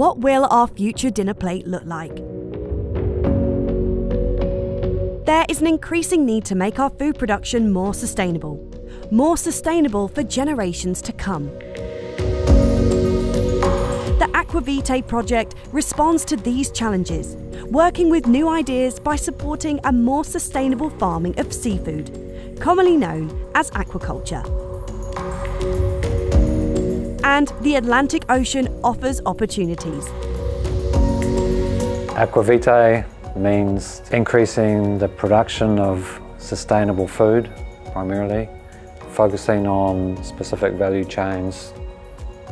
what will our future dinner plate look like? There is an increasing need to make our food production more sustainable, more sustainable for generations to come. The Aquavitae project responds to these challenges, working with new ideas by supporting a more sustainable farming of seafood, commonly known as aquaculture. And the Atlantic Ocean offers opportunities. Aquavitae means increasing the production of sustainable food primarily, focusing on specific value chains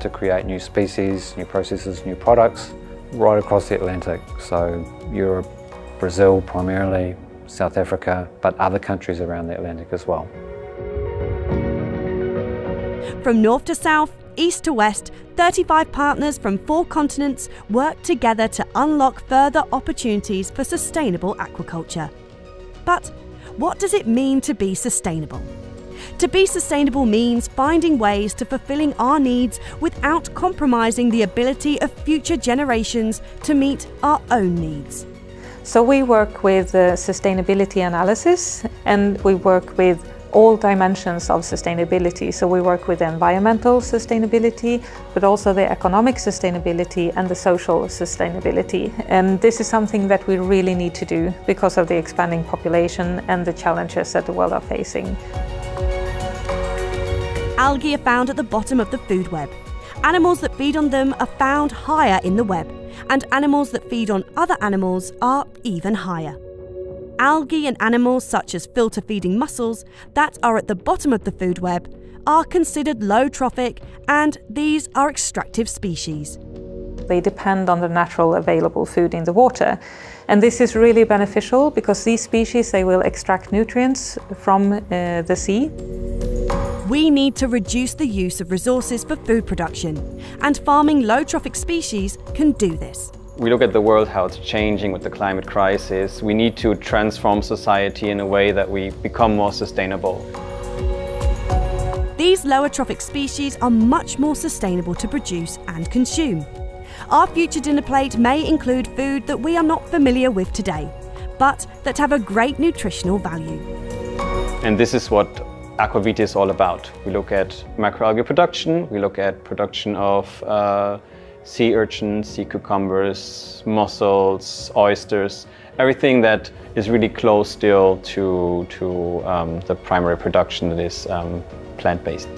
to create new species, new processes, new products right across the Atlantic. So Europe, Brazil primarily, South Africa, but other countries around the Atlantic as well. From north to south, east to west, 35 partners from four continents work together to unlock further opportunities for sustainable aquaculture. But what does it mean to be sustainable? To be sustainable means finding ways to fulfilling our needs without compromising the ability of future generations to meet our own needs. So we work with uh, sustainability analysis and we work with all dimensions of sustainability. So we work with environmental sustainability, but also the economic sustainability and the social sustainability. And this is something that we really need to do because of the expanding population and the challenges that the world are facing. Algae are found at the bottom of the food web. Animals that feed on them are found higher in the web, and animals that feed on other animals are even higher algae and animals such as filter feeding mussels that are at the bottom of the food web are considered low trophic and these are extractive species. They depend on the natural available food in the water. And this is really beneficial because these species they will extract nutrients from uh, the sea. We need to reduce the use of resources for food production, and farming low trophic species can do this we look at the world, how it's changing with the climate crisis. We need to transform society in a way that we become more sustainable. These lower trophic species are much more sustainable to produce and consume. Our future dinner plate may include food that we are not familiar with today, but that have a great nutritional value. And this is what Aquavitae is all about. We look at macroalgae production, we look at production of uh, sea urchins, sea cucumbers, mussels, oysters, everything that is really close still to, to um, the primary production that is um, plant-based.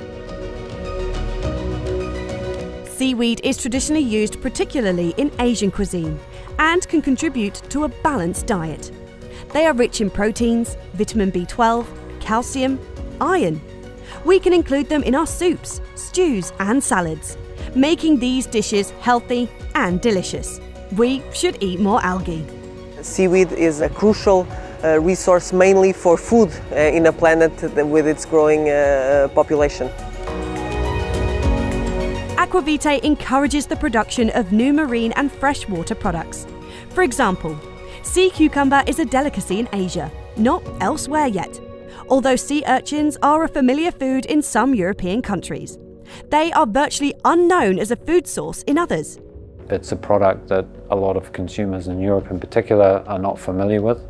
Seaweed is traditionally used particularly in Asian cuisine and can contribute to a balanced diet. They are rich in proteins, vitamin B12, calcium, iron. We can include them in our soups, stews and salads making these dishes healthy and delicious. We should eat more algae. Seaweed is a crucial uh, resource mainly for food uh, in a planet with its growing uh, population. Aquavitae encourages the production of new marine and freshwater products. For example, sea cucumber is a delicacy in Asia, not elsewhere yet, although sea urchins are a familiar food in some European countries. They are virtually unknown as a food source in others. It's a product that a lot of consumers in Europe in particular are not familiar with.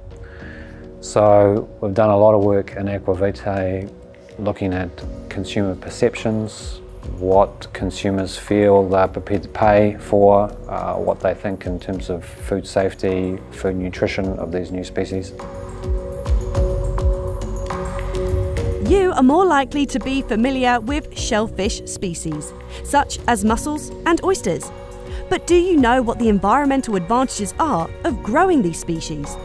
So we've done a lot of work in Aquavitae looking at consumer perceptions, what consumers feel they're prepared to pay for, uh, what they think in terms of food safety, food nutrition of these new species. You are more likely to be familiar with shellfish species, such as mussels and oysters. But do you know what the environmental advantages are of growing these species?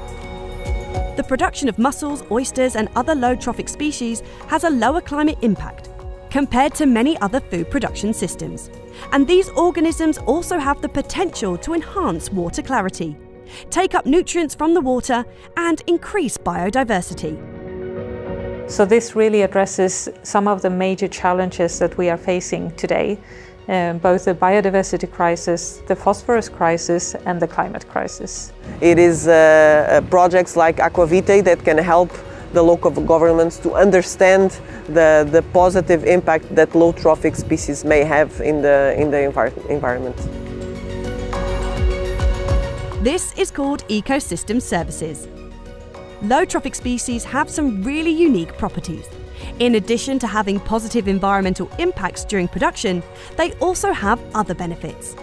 The production of mussels, oysters, and other low trophic species has a lower climate impact compared to many other food production systems. And these organisms also have the potential to enhance water clarity, take up nutrients from the water, and increase biodiversity. So this really addresses some of the major challenges that we are facing today, uh, both the biodiversity crisis, the phosphorus crisis and the climate crisis. It is uh, uh, projects like Aquavitae that can help the local governments to understand the, the positive impact that low trophic species may have in the, in the envir environment. This is called ecosystem services. Low trophic species have some really unique properties. In addition to having positive environmental impacts during production, they also have other benefits.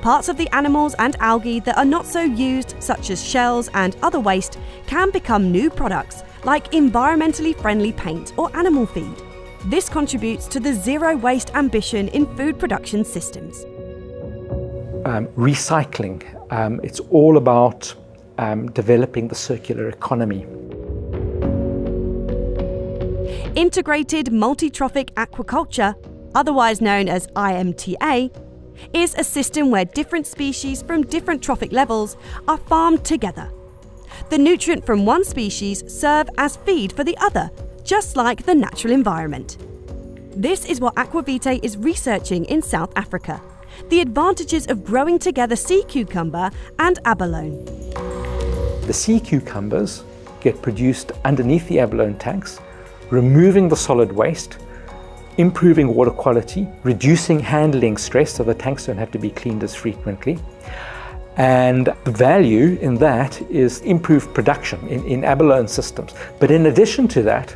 Parts of the animals and algae that are not so used, such as shells and other waste, can become new products like environmentally friendly paint or animal feed. This contributes to the zero waste ambition in food production systems. Um, recycling, um, it's all about um, developing the circular economy. Integrated Multi-Trophic Aquaculture, otherwise known as IMTA, is a system where different species from different trophic levels are farmed together. The nutrient from one species serve as feed for the other, just like the natural environment. This is what Aquavitae is researching in South Africa. The advantages of growing together sea cucumber and abalone. The sea cucumbers get produced underneath the abalone tanks, removing the solid waste improving water quality, reducing handling stress so the tanks don't have to be cleaned as frequently. And the value in that is improved production in, in abalone systems. But in addition to that,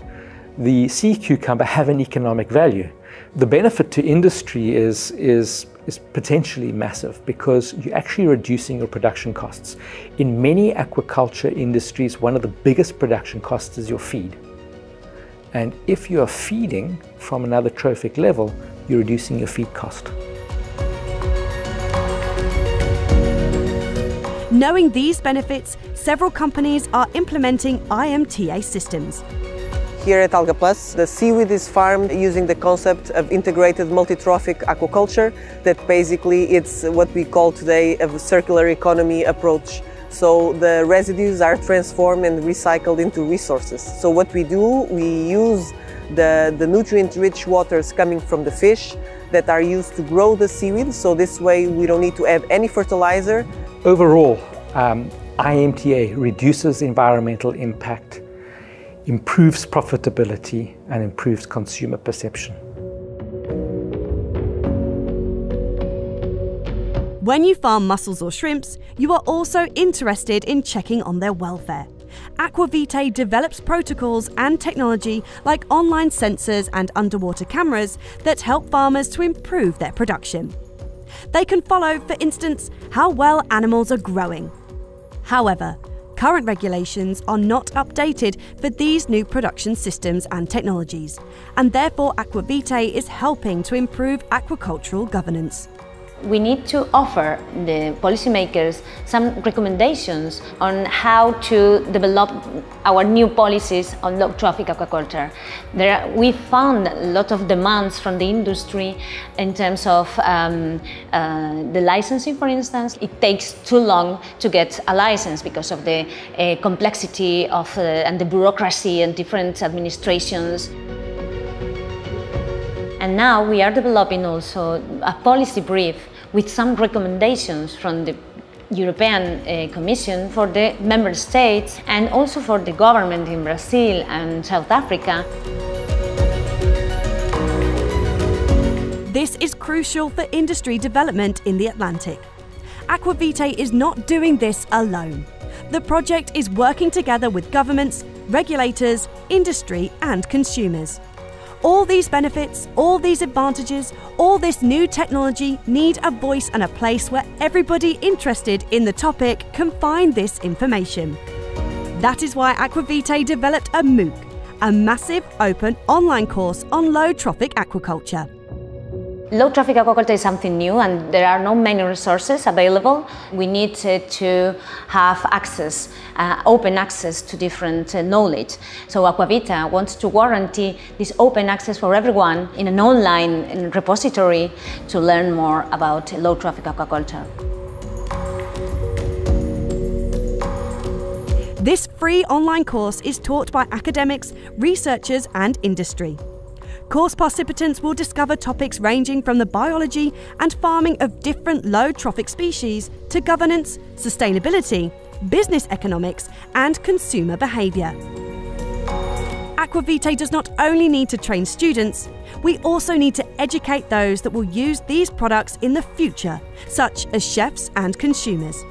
the sea cucumber have an economic value. The benefit to industry is, is, is potentially massive because you're actually reducing your production costs. In many aquaculture industries, one of the biggest production costs is your feed. And if you are feeding from another trophic level, you're reducing your feed cost. Knowing these benefits, several companies are implementing IMTA systems. Here at Alga Plus, the seaweed is farmed using the concept of integrated multi-trophic aquaculture that basically it's what we call today a circular economy approach so the residues are transformed and recycled into resources. So what we do, we use the, the nutrient-rich waters coming from the fish that are used to grow the seaweed. So this way we don't need to add any fertilizer. Overall, um, IMTA reduces environmental impact, improves profitability and improves consumer perception. When you farm mussels or shrimps, you are also interested in checking on their welfare. Aquavitae develops protocols and technology like online sensors and underwater cameras that help farmers to improve their production. They can follow, for instance, how well animals are growing. However, current regulations are not updated for these new production systems and technologies, and therefore Aquavitae is helping to improve aquacultural governance we need to offer the policymakers some recommendations on how to develop our new policies on low trophic aquaculture. There are, we found a lot of demands from the industry in terms of um, uh, the licensing, for instance. It takes too long to get a license because of the uh, complexity of uh, and the bureaucracy and different administrations. And now we are developing also a policy brief with some recommendations from the European uh, Commission for the member states and also for the government in Brazil and South Africa. This is crucial for industry development in the Atlantic. Aquavitae is not doing this alone. The project is working together with governments, regulators, industry and consumers. All these benefits, all these advantages, all this new technology need a voice and a place where everybody interested in the topic can find this information. That is why Aquavitae developed a MOOC, a massive open online course on low trophic aquaculture. Low trophic aquaculture is something new and there are not many resources available. We need to have access, uh, open access to different uh, knowledge. So Aquavita wants to guarantee this open access for everyone in an online repository to learn more about low trophic aquaculture. This free online course is taught by academics, researchers and industry. Course participants will discover topics ranging from the biology and farming of different low trophic species to governance, sustainability, business economics, and consumer behaviour. Aquavitae does not only need to train students, we also need to educate those that will use these products in the future, such as chefs and consumers.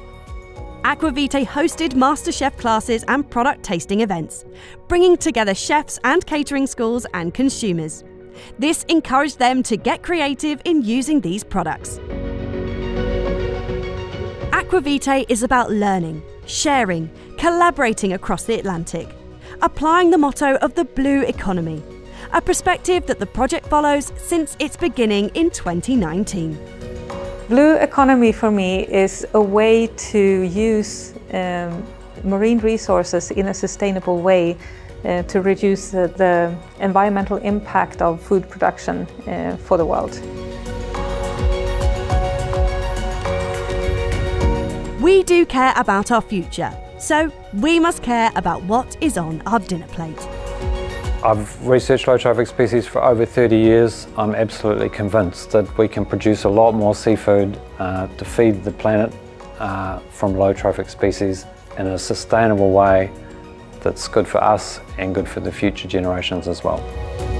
Aquavitae hosted MasterChef classes and product tasting events, bringing together chefs and catering schools and consumers. This encouraged them to get creative in using these products. Aquavitae is about learning, sharing, collaborating across the Atlantic, applying the motto of the blue economy, a perspective that the project follows since its beginning in 2019. Blue economy for me is a way to use um, marine resources in a sustainable way uh, to reduce the, the, environmental impact of food production uh, for the world. We do care about our future, so we must care about what is on our dinner plate. I've researched low trophic species for over 30 years. I'm absolutely convinced that we can produce a lot more seafood uh, to feed the planet uh, from low trophic species in a sustainable way that's good for us and good for the future generations as well.